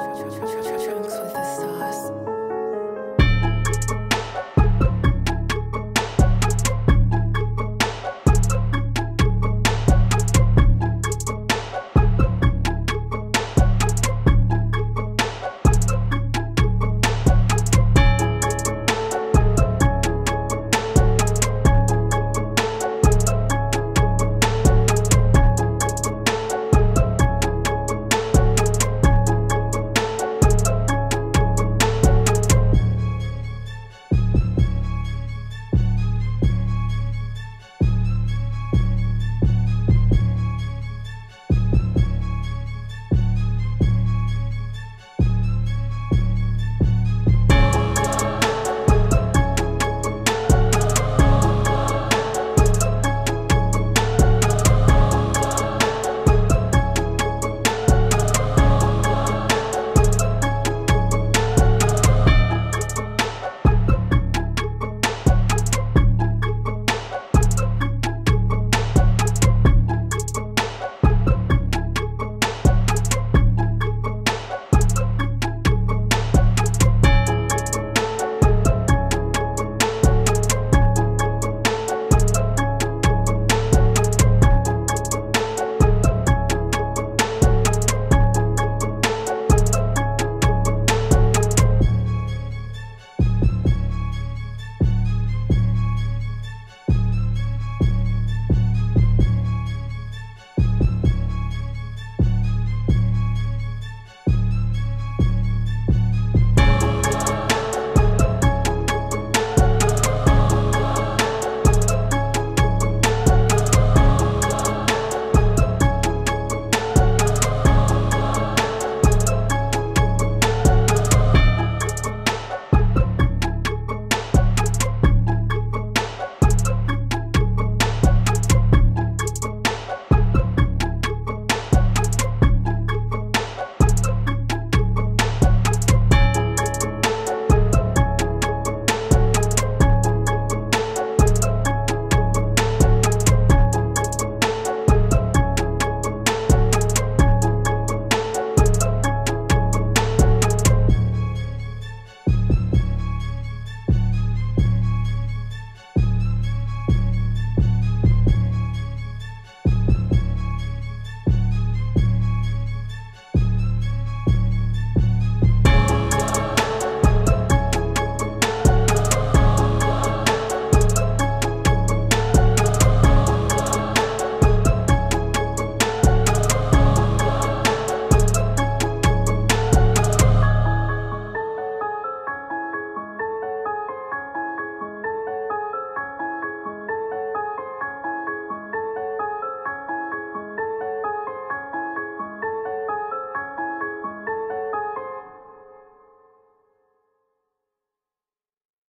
Drinks with the stars.